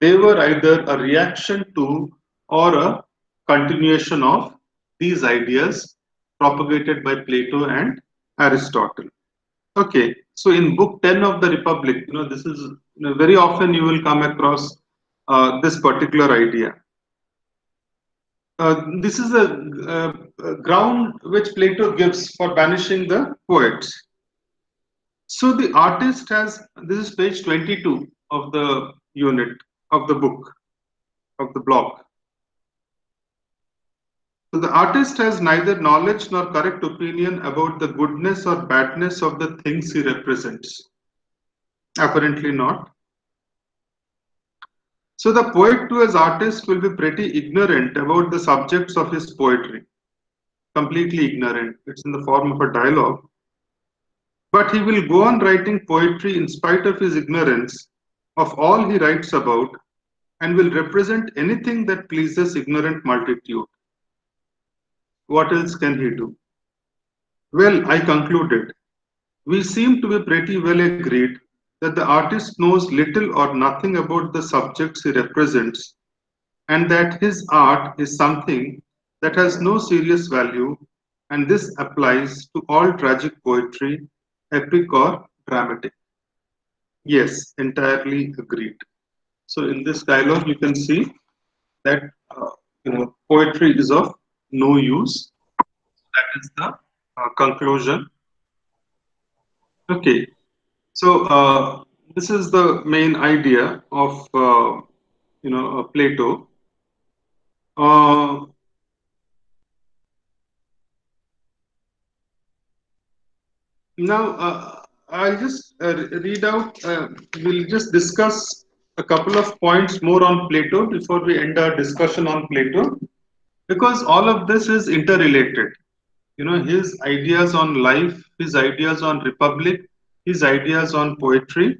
they were either a reaction to or a continuation of these ideas propagated by Plato and Aristotle. Okay, so in book 10 of the Republic, you know, this is you know, very often you will come across uh, this particular idea. Uh, this is a, a, ground which Plato gives for banishing the poets. So the artist has, this is page 22 of the unit of the book, of the block. So the artist has neither knowledge nor correct opinion about the goodness or badness of the things he represents. Apparently not. So the poet to his artist will be pretty ignorant about the subjects of his poetry. Completely ignorant. It's in the form of a dialogue. But he will go on writing poetry in spite of his ignorance of all he writes about and will represent anything that pleases ignorant multitude. What else can he do? Well, I concluded. We seem to be pretty well agreed that the artist knows little or nothing about the subjects he represents, and that his art is something that has no serious value, and this applies to all tragic poetry, epic or dramatic. Yes, entirely agreed. So in this dialogue, you can see that uh, you know poetry is of no use. That is the uh, conclusion. Okay, so uh, this is the main idea of uh, you know Plato. Uh, now uh, I'll just read out. We'll just discuss a couple of points more on Plato before we end our discussion on Plato, because all of this is interrelated. You know, his ideas on life, his ideas on republic, his ideas on poetry,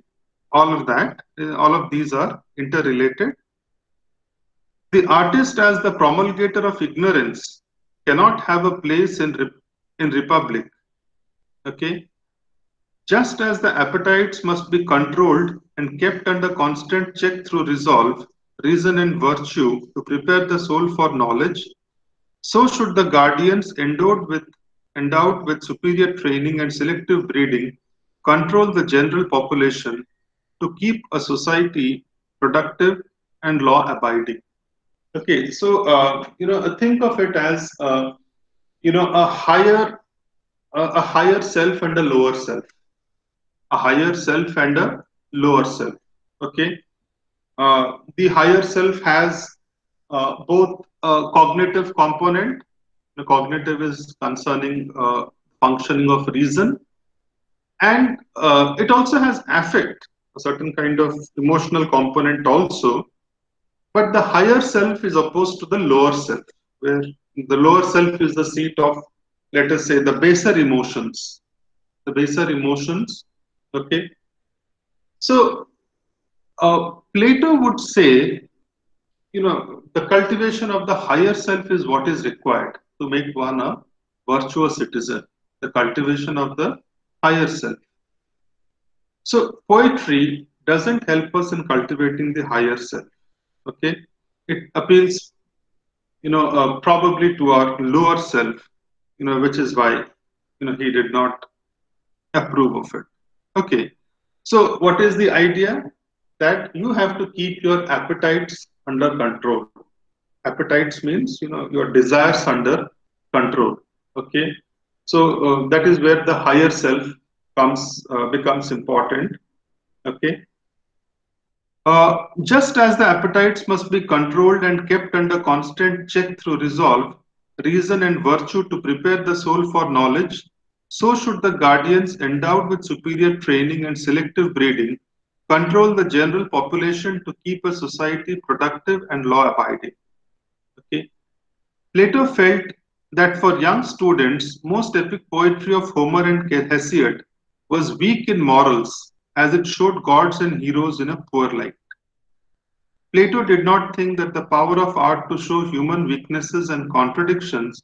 all of that, uh, all of these are interrelated. The artist, as the promulgator of ignorance, cannot have a place in in republic okay just as the appetites must be controlled and kept under constant check through resolve reason and virtue to prepare the soul for knowledge so should the guardians endowed with endowed with superior training and selective breeding control the general population to keep a society productive and law abiding. Okay so uh, you know think of it as uh, you know a higher a, higher self and a lower self. A higher self and a lower self okay? Uh, the higher self has uh, both a cognitive component the cognitive is concerning uh, functioning of reason and uh, it also has affect a certain kind of emotional component also. But the higher self is opposed to the lower self where the lower self is the seat of let us say the baser emotions. The baser emotions okay? So uh, plato would say you know the cultivation of the higher self is what is required to make one a virtuous citizen. The cultivation of the higher self so poetry doesn't help us in cultivating the higher self okay it appeals you know uh, probably to our lower self you know, which is why, you know, he did not approve of it. Okay. So what is the idea? That you have to keep your appetites under control. Appetites means, you know, your desires under control. Okay. So uh, that is where the higher self comes, uh, becomes important. Okay. Uh, just as the appetites must be controlled and kept under constant check through resolve, reason, and virtue to prepare the soul for knowledge, so should the guardians endowed with superior training and selective breeding control the general population to keep a society productive and law abiding. Okay. Plato felt that for young students, most epic poetry of Homer and Hesiod was weak in morals as it showed gods and heroes in a poor light. Plato did not think that the power of art to show human weaknesses and contradictions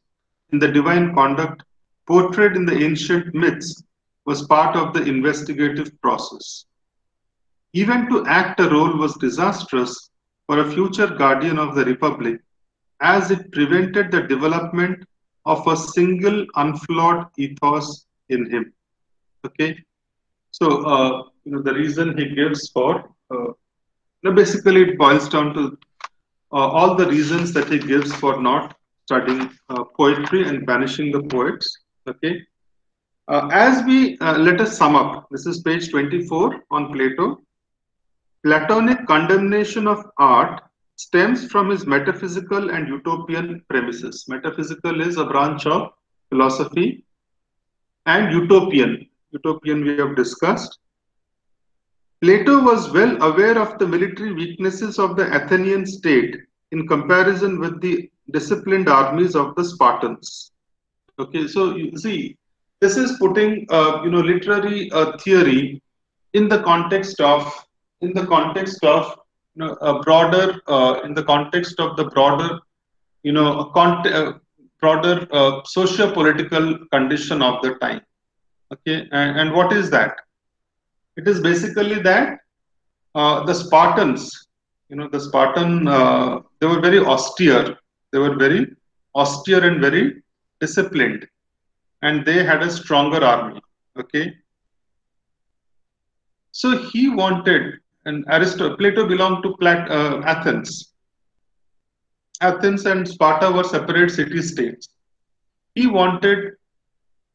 in the divine conduct portrayed in the ancient myths was part of the investigative process. Even to act a role was disastrous for a future guardian of the Republic, as it prevented the development of a single unflawed ethos in him. Okay, so uh, you know the reason he gives for uh, now, basically, it boils down to uh, all the reasons that he gives for not studying uh, poetry and banishing the poets. Okay. Uh, as we uh, let us sum up, this is page 24 on Plato. Platonic condemnation of art stems from his metaphysical and utopian premises. Metaphysical is a branch of philosophy, and utopian. Utopian we have discussed. Plato was well aware of the military weaknesses of the Athenian state in comparison with the disciplined armies of the Spartans. Okay, so you see, this is putting uh, you know literary uh, theory in the context of in the context of you know a broader uh, in the context of the broader you know con- uh, broader uh, socio-political condition of the time. Okay, and, and what is that? It is basically that uh, the Spartans, you know, the Spartan, uh, they were very austere. They were very austere and very disciplined, and they had a stronger army. Okay. So he wanted, and Aristotle, Plato belonged to Plat, uh, Athens. Athens and Sparta were separate city states. He wanted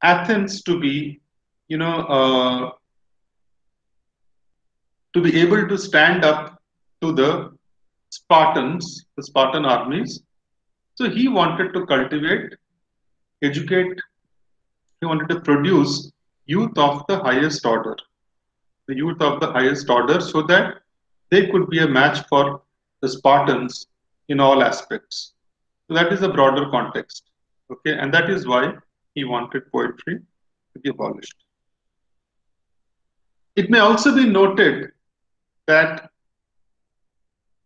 Athens to be, you know, uh, to be able to stand up to the Spartans, the Spartan armies. So he wanted to cultivate, educate, he wanted to produce youth of the highest order, the youth of the highest order, so that they could be a match for the Spartans in all aspects. So that is a broader context. Okay, and that is why he wanted poetry to be abolished. It may also be noted that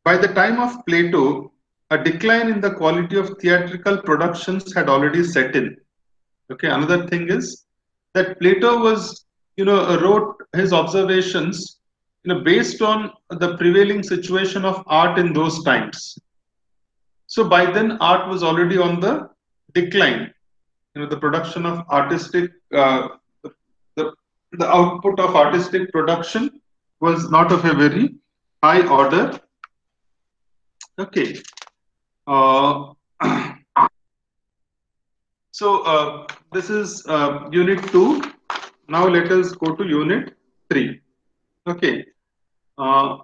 by the time of Plato, a decline in the quality of theatrical productions had already set in. Okay, another thing is that Plato was, you know, wrote his observations, you know, based on the prevailing situation of art in those times. So by then, art was already on the decline. You know, the production of artistic, uh, the, the output of artistic production was not of a very high order. Okay. Uh, so uh, this is uh, unit 2. Now let us go to unit 3. Okay. Uh,